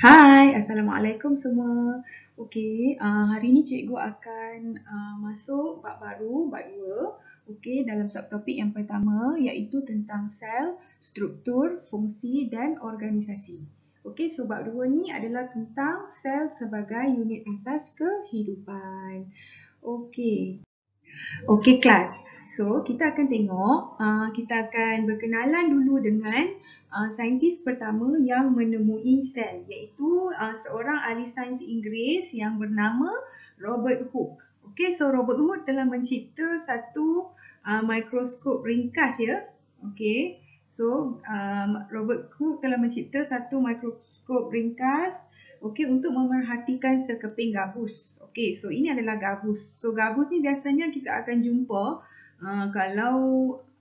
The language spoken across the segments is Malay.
Hai, Assalamualaikum semua. Okey, uh, hari ni cikgu akan uh, masuk bab baru, bab dua. Okey, dalam subtopik yang pertama iaitu tentang sel, struktur, fungsi dan organisasi. Okey, so bab dua ni adalah tentang sel sebagai unit asas kehidupan. Okey. Okey, kelas. So, kita akan tengok, uh, kita akan berkenalan dulu dengan uh, saintis pertama yang menemui sel iaitu uh, seorang ahli sains Inggeris yang bernama Robert Hooke. Okey, so Robert Hooke telah mencipta satu uh, mikroskop ringkas ya. Okey. So, um, Robert Hooke telah mencipta satu mikroskop ringkas okey untuk memerhatikan sekeping gabus. Okey, so ini adalah gabus. So, gabus ni biasanya kita akan jumpa uh, kalau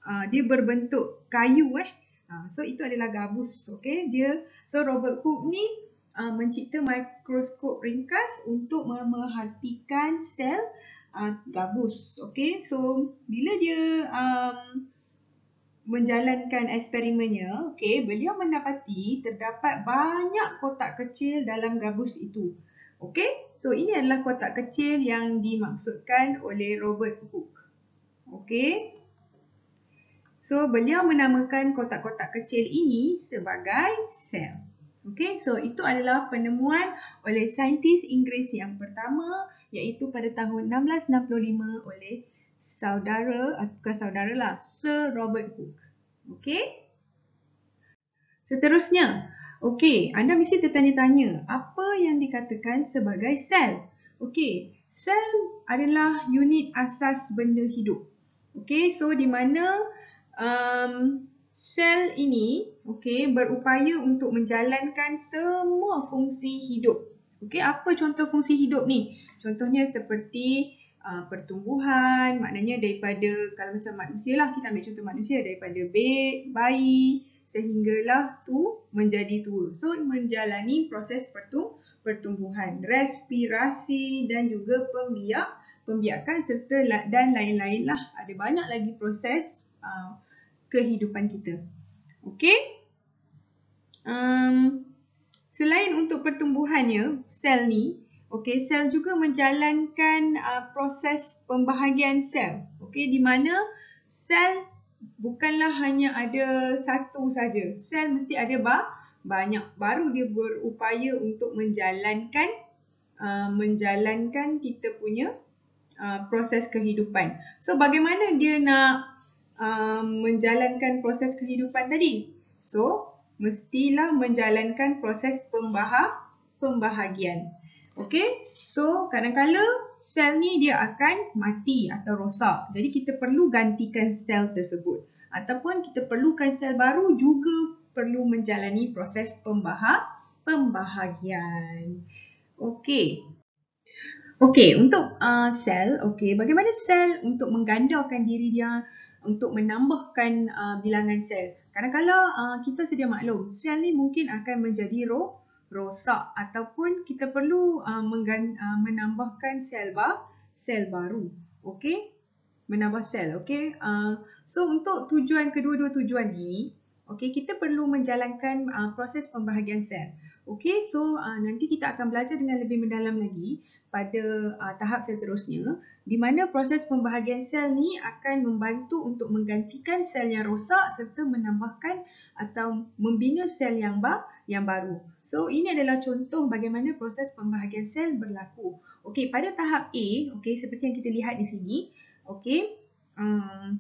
uh, dia berbentuk kayu eh. Ha, so itu adalah gabus, okey. Dia so Robert Hooke ni uh, mencipta mikroskop ringkas untuk memerhatikan sel uh, gabus, okey. So bila dia um, menjalankan eksperimennya, okey, beliau mendapati terdapat banyak kotak kecil dalam gabus itu. Okey, so ini adalah kotak kecil yang dimaksudkan oleh Robert Hooke. Okey. So, beliau menamakan kotak-kotak kecil ini sebagai sel. Okay, so itu adalah penemuan oleh saintis Inggeris yang pertama iaitu pada tahun 1665 oleh saudara, ah, bukan saudara lah, Sir Robert Hooke. Okay. Seterusnya, okay, anda mesti tertanya-tanya apa yang dikatakan sebagai sel. Okay, sel adalah unit asas benda hidup. Okay, so di mana um, sel ini okay, berupaya untuk menjalankan semua fungsi hidup. Okay, apa contoh fungsi hidup ni? Contohnya seperti uh, pertumbuhan, maknanya daripada kalau macam manusia lah, kita ambil contoh manusia daripada bayi sehinggalah tu menjadi tua. So, menjalani proses pertum pertumbuhan, respirasi dan juga pembiak, pembiakan serta dan lain-lain lah. Ada banyak lagi proses uh, kehidupan kita. Okey. Um, selain untuk pertumbuhannya, sel ni, okey, sel juga menjalankan uh, proses pembahagian sel. Okey, di mana sel bukanlah hanya ada satu saja. Sel mesti ada ba banyak. Baru dia berupaya untuk menjalankan uh, menjalankan kita punya uh, proses kehidupan. So bagaimana dia nak um, menjalankan proses kehidupan tadi. So, mestilah menjalankan proses pembahag pembahagian. Okey, so kadang-kala sel ni dia akan mati atau rosak. Jadi kita perlu gantikan sel tersebut. Ataupun kita perlukan sel baru juga perlu menjalani proses pembahag pembahagian. Okey. Okey, untuk uh, sel, okey, bagaimana sel untuk menggandakan diri dia untuk menambahkan uh, bilangan sel. Kadang-kadang uh, kita sedia maklum, sel ni mungkin akan menjadi roh, rosak ataupun kita perlu uh, uh, menambahkan sel ba, sel baru. Okey? Menambah sel, okey? Uh, so untuk tujuan kedua-dua tujuan ni, okey, kita perlu menjalankan uh, proses pembahagian sel. Okey, so uh, nanti kita akan belajar dengan lebih mendalam lagi pada uh, tahap seterusnya di mana proses pembahagian sel ni akan membantu untuk menggantikan sel yang rosak serta menambahkan atau membina sel yang ba yang baru. So ini adalah contoh bagaimana proses pembahagian sel berlaku. Okey, pada tahap A, okey seperti yang kita lihat di sini, okey, um,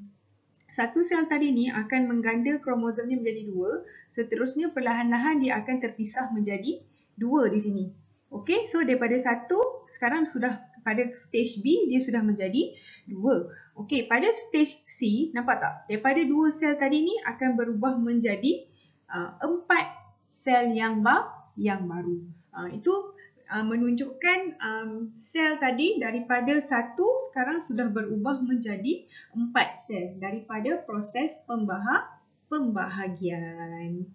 satu sel tadi ni akan mengganda kromosomnya menjadi dua, seterusnya perlahan-lahan dia akan terpisah menjadi dua di sini. Okey, so daripada satu sekarang sudah pada stage B dia sudah menjadi dua. Okey, pada stage C, nampak tak? Daripada dua sel tadi ni akan berubah menjadi uh, empat sel yang ba yang baru. Uh, itu uh, menunjukkan um, sel tadi daripada satu sekarang sudah berubah menjadi empat sel daripada proses pembahag pembahagian.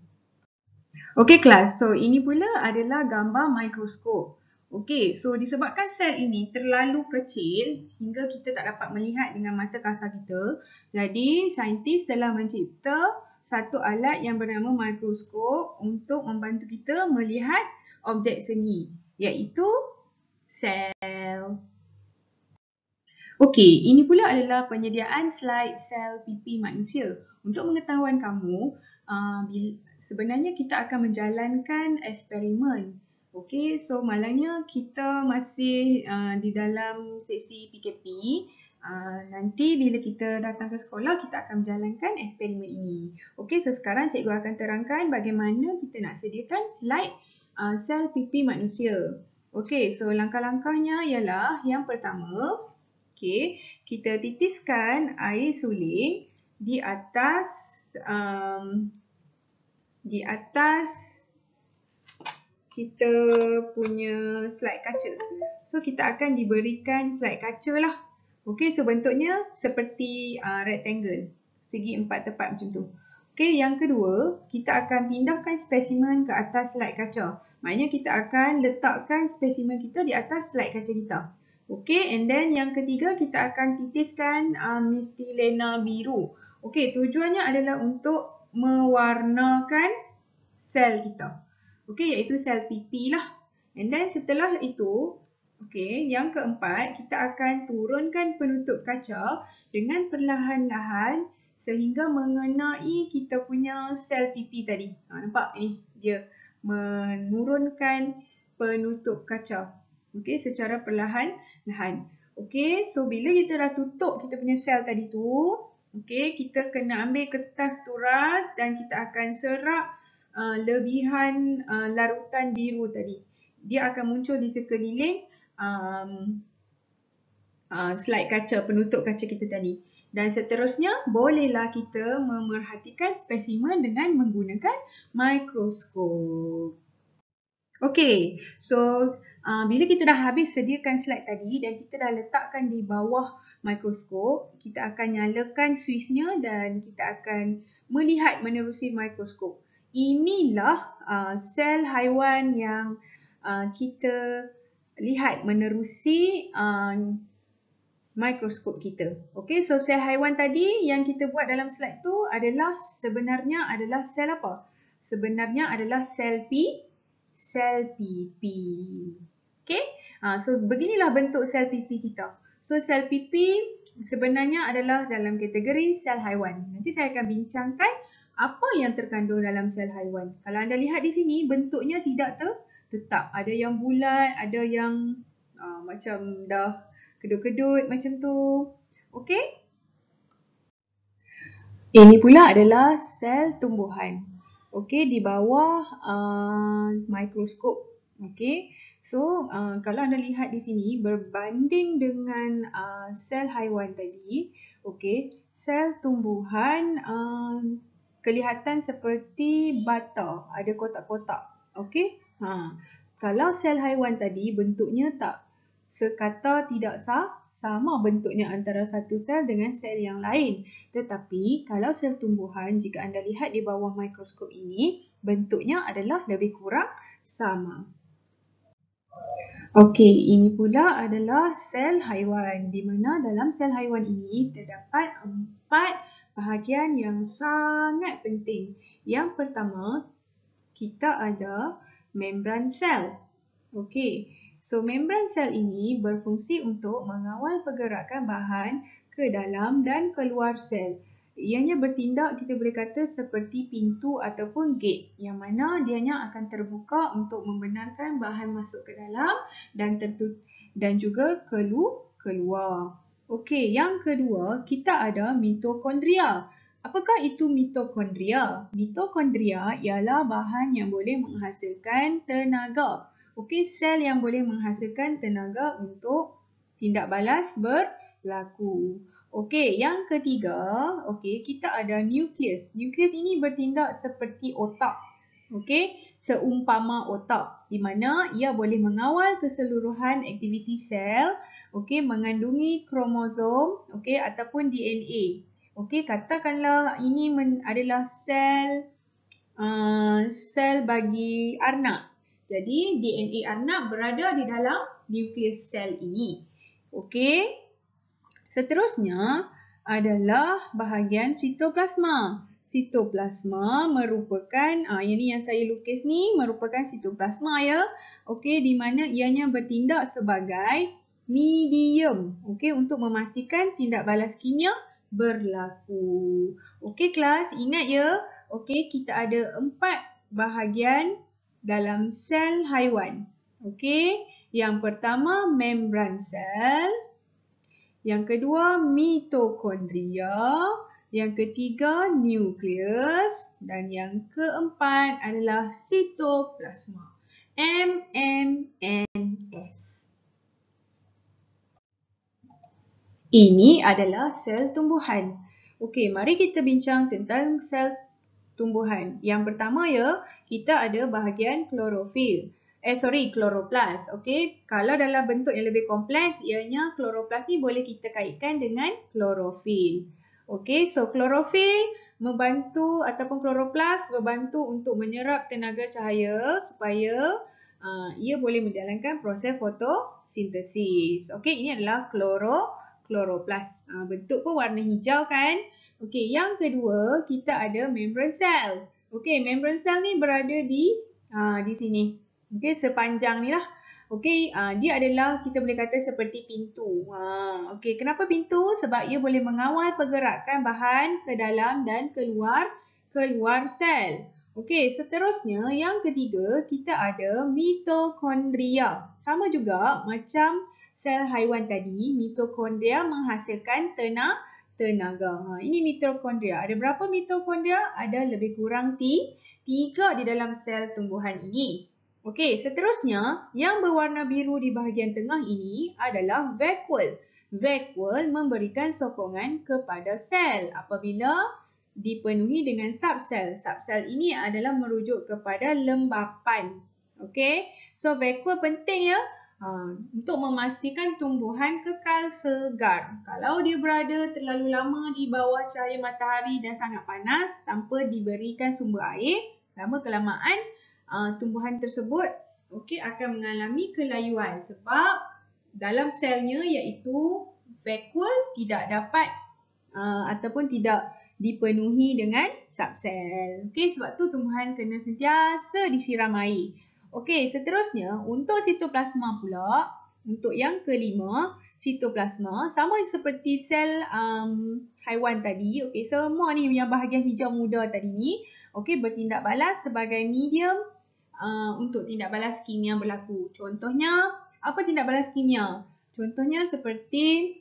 Okey kelas, so ini pula adalah gambar mikroskop. Okey, so disebabkan sel ini terlalu kecil hingga kita tak dapat melihat dengan mata kasar kita, jadi saintis telah mencipta satu alat yang bernama mikroskop untuk membantu kita melihat objek seni iaitu sel. Okey, ini pula adalah penyediaan slide sel pipi manusia. Untuk pengetahuan kamu, uh, sebenarnya kita akan menjalankan eksperimen. Okey, so malangnya kita masih uh, di dalam sesi PKP. Uh, nanti bila kita datang ke sekolah, kita akan menjalankan eksperimen ini. Okey, so sekarang cikgu akan terangkan bagaimana kita nak sediakan slide uh, sel pipi manusia. Okey, so langkah-langkahnya ialah yang pertama, Okay, kita titiskan air suling di atas um, di atas kita punya slide kaca. So kita akan diberikan slide kaca lah. Okay, so bentuknya seperti uh, rectangle. Segi empat tepat macam tu. Okay, yang kedua, kita akan pindahkan spesimen ke atas slide kaca. Maknanya kita akan letakkan spesimen kita di atas slide kaca kita. Okay, and then yang ketiga kita akan titiskan uh, metilena biru. Okay, tujuannya adalah untuk mewarnakan sel kita. Okay, iaitu sel pipi lah. And then setelah itu, okay, yang keempat kita akan turunkan penutup kaca dengan perlahan-lahan sehingga mengenai kita punya sel pipi tadi. Ha, nampak ni dia menurunkan penutup kaca. Okay, secara perlahan-lahan. Okay, so bila kita dah tutup kita punya sel tadi tu, okay, kita kena ambil kertas turas dan kita akan serap uh, lebihan uh, larutan biru tadi. Dia akan muncul di sekeliling um, uh, slide kaca, penutup kaca kita tadi. Dan seterusnya, bolehlah kita memerhatikan spesimen dengan menggunakan mikroskop. Okay, so uh, bila kita dah habis sediakan slide tadi dan kita dah letakkan di bawah mikroskop, kita akan nyalakan switchnya dan kita akan melihat menerusi mikroskop. Inilah uh, sel haiwan yang uh, kita lihat menerusi uh, mikroskop kita. Okay, so sel haiwan tadi yang kita buat dalam slide tu adalah sebenarnya adalah sel apa? Sebenarnya adalah sel P, sel pipi. Okay, ha, so beginilah bentuk sel pipi kita. So sel pipi sebenarnya adalah dalam kategori sel haiwan. Nanti saya akan bincangkan apa yang terkandung dalam sel haiwan. Kalau anda lihat di sini bentuknya tidak ter tetap. Ada yang bulat, ada yang uh, macam dah kedut-kedut macam tu. Okay? Ini pula adalah sel tumbuhan. Okay, di bawah uh, mikroskop. Okay. So, uh, kalau anda lihat di sini berbanding dengan uh, sel haiwan tadi, okay, sel tumbuhan uh, kelihatan seperti bata, ada kotak-kotak. Okay. Ha. Kalau sel haiwan tadi bentuknya tak sekata tidak sah, sama bentuknya antara satu sel dengan sel yang lain. Tetapi kalau sel tumbuhan, jika anda lihat di bawah mikroskop ini, bentuknya adalah lebih kurang sama. Okey, ini pula adalah sel haiwan di mana dalam sel haiwan ini terdapat empat bahagian yang sangat penting. Yang pertama, kita ada membran sel. Okey, so membran sel ini berfungsi untuk mengawal pergerakan bahan ke dalam dan keluar sel. Ianya bertindak kita boleh kata seperti pintu ataupun gate yang mana dianya akan terbuka untuk membenarkan bahan masuk ke dalam dan tertut dan juga kelu keluar. Okey, yang kedua kita ada mitokondria. Apakah itu mitokondria? Mitokondria ialah bahan yang boleh menghasilkan tenaga. Okey, sel yang boleh menghasilkan tenaga untuk tindak balas berlaku. Okey, yang ketiga, okey, kita ada nukleus. Nukleus ini bertindak seperti otak. Okey, seumpama otak di mana ia boleh mengawal keseluruhan aktiviti sel, okey, mengandungi kromosom, okey, ataupun DNA. Okey, katakanlah ini adalah sel uh, sel bagi arnab. Jadi DNA arnab berada di dalam nukleus sel ini. Okey. Seterusnya adalah bahagian sitoplasma. sitoplasma merupakan ah yang ni yang saya lukis ni merupakan sitoplasma ya. Okey di mana ianya bertindak sebagai medium okey untuk memastikan tindak balas kimia berlaku. Okey kelas ingat ya. Okey kita ada empat bahagian dalam sel haiwan. Okey yang pertama membran sel. Yang kedua mitokondria. Yang ketiga, nukleus. Dan yang keempat adalah sitoplasma. MMNS. Ini adalah sel tumbuhan. Okey, mari kita bincang tentang sel tumbuhan. Yang pertama ya, kita ada bahagian klorofil. Eh sorry, kloroplas. Okey, kalau dalam bentuk yang lebih kompleks, ianya kloroplas ni boleh kita kaitkan dengan klorofil. Okey, so klorofil membantu ataupun kloroplas membantu untuk menyerap tenaga cahaya supaya uh, ia boleh menjalankan proses fotosintesis. Okey, ini adalah kloro kloroplas. Uh, bentuk pun warna hijau kan? Okey, yang kedua kita ada membran sel. Okey, membran sel ni berada di uh, di sini. Okey, sepanjang ni lah. Okey, uh, dia adalah kita boleh kata seperti pintu. Uh, Okey, kenapa pintu? Sebab ia boleh mengawal pergerakan bahan ke dalam dan keluar keluar sel. Okey, seterusnya yang ketiga kita ada mitokondria. Sama juga macam sel haiwan tadi, mitokondria menghasilkan tenaga. tenaga. Ha, ini mitokondria. Ada berapa mitokondria? Ada lebih kurang tiga di dalam sel tumbuhan ini. Okey, seterusnya yang berwarna biru di bahagian tengah ini adalah vacuole. Vacuole memberikan sokongan kepada sel apabila dipenuhi dengan subsel. Subsel ini adalah merujuk kepada lembapan. Okey, so vacuole penting ya ha, untuk memastikan tumbuhan kekal segar. Kalau dia berada terlalu lama di bawah cahaya matahari dan sangat panas tanpa diberikan sumber air, lama kelamaan uh, tumbuhan tersebut okey akan mengalami kelayuan sebab dalam selnya iaitu vacuole tidak dapat uh, ataupun tidak dipenuhi dengan subsel. Okey sebab tu tumbuhan kena sentiasa disiram air. Okey seterusnya untuk sitoplasma pula untuk yang kelima sitoplasma sama seperti sel um, haiwan tadi. Okey semua ni yang bahagian hijau muda tadi ni okey bertindak balas sebagai medium uh, untuk tindak balas kimia berlaku. Contohnya, apa tindak balas kimia? Contohnya seperti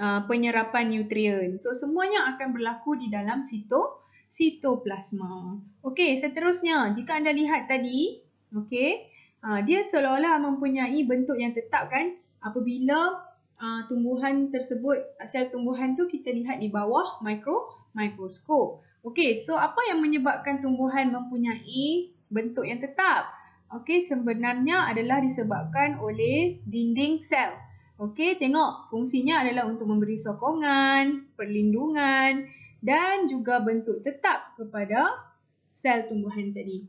uh, penyerapan nutrien. So, semuanya akan berlaku di dalam sito, sitoplasma. Okey, seterusnya, jika anda lihat tadi, okey, uh, dia seolah-olah mempunyai bentuk yang tetap kan apabila uh, tumbuhan tersebut, sel tumbuhan tu kita lihat di bawah mikro, mikroskop. Okey, so apa yang menyebabkan tumbuhan mempunyai bentuk yang tetap. Okey, sebenarnya adalah disebabkan oleh dinding sel. Okey, tengok fungsinya adalah untuk memberi sokongan, perlindungan dan juga bentuk tetap kepada sel tumbuhan tadi.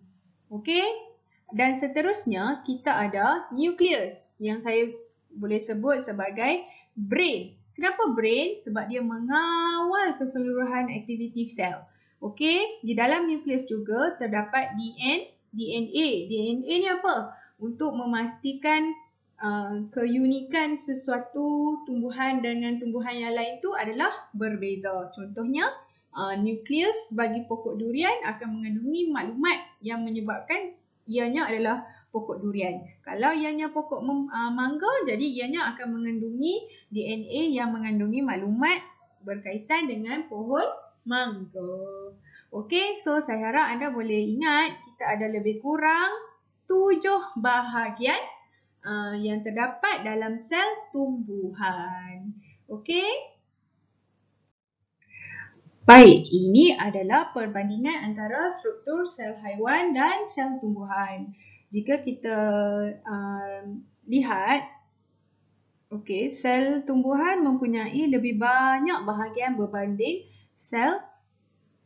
Okey, dan seterusnya kita ada nukleus yang saya boleh sebut sebagai brain. Kenapa brain? Sebab dia mengawal keseluruhan aktiviti sel. Okey, di dalam nukleus juga terdapat DNA. DNA. DNA ni apa? Untuk memastikan uh, keunikan sesuatu tumbuhan dengan tumbuhan yang lain tu adalah berbeza. Contohnya, uh, nukleus bagi pokok durian akan mengandungi maklumat yang menyebabkan ianya adalah pokok durian. Kalau ianya pokok uh, mangga, jadi ianya akan mengandungi DNA yang mengandungi maklumat berkaitan dengan pohon mangga. Okey, so saya harap anda boleh ingat kita ada lebih kurang tujuh bahagian uh, yang terdapat dalam sel tumbuhan. Okey. Baik, ini adalah perbandingan antara struktur sel haiwan dan sel tumbuhan. Jika kita uh, lihat, okay, sel tumbuhan mempunyai lebih banyak bahagian berbanding sel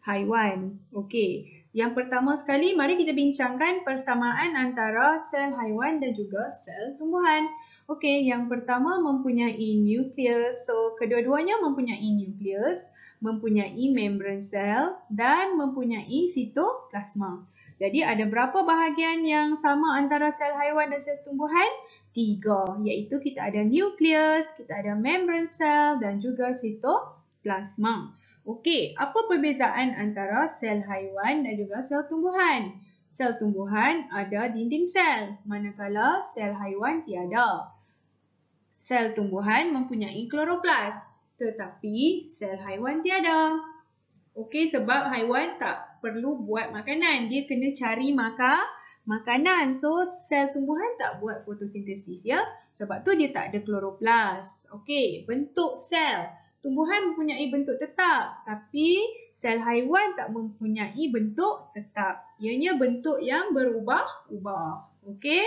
haiwan. Okey. Yang pertama sekali, mari kita bincangkan persamaan antara sel haiwan dan juga sel tumbuhan. Okey, yang pertama mempunyai nukleus. So, kedua-duanya mempunyai nukleus. Mempunyai membran sel dan mempunyai sitoplasma. Jadi ada berapa bahagian yang sama antara sel haiwan dan sel tumbuhan? Tiga, iaitu kita ada nukleus, kita ada membran sel dan juga sitoplasma. Okey, apa perbezaan antara sel haiwan dan juga sel tumbuhan? Sel tumbuhan ada dinding sel, manakala sel haiwan tiada. Sel tumbuhan mempunyai kloroplas, tetapi sel haiwan tiada. Okey, sebab haiwan tak perlu buat makanan, dia kena cari makan makanan. So, sel tumbuhan tak buat fotosintesis ya. Sebab tu dia tak ada kloroplas. Okey, bentuk sel. Tumbuhan mempunyai bentuk tetap. Tapi, sel haiwan tak mempunyai bentuk tetap. Ianya bentuk yang berubah-ubah. Okey.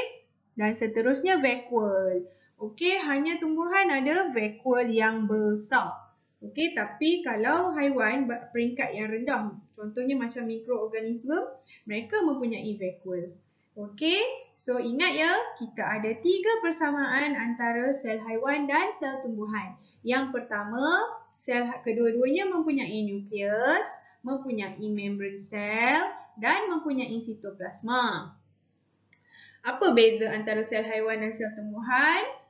Dan seterusnya vacuole. Okey, hanya tumbuhan ada vacuole yang besar. Okey, tapi kalau haiwan peringkat yang rendah, contohnya macam mikroorganisme, mereka mempunyai vacuole. Okey, so ingat ya, kita ada tiga persamaan antara sel haiwan dan sel tumbuhan. Yang pertama, sel ha-, kedua-duanya mempunyai nukleus, mempunyai membran sel dan mempunyai sitoplasma. Apa beza antara sel haiwan dan sel tumbuhan?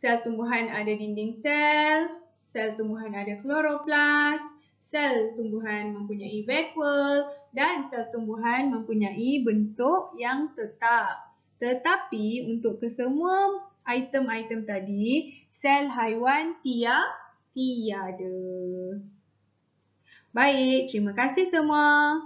Sel tumbuhan ada dinding sel, sel tumbuhan ada kloroplas, sel tumbuhan mempunyai vacuole, dan sel tumbuhan mempunyai bentuk yang tetap. Tetapi untuk kesemua item-item tadi, sel haiwan tia tiada. Baik, terima kasih semua.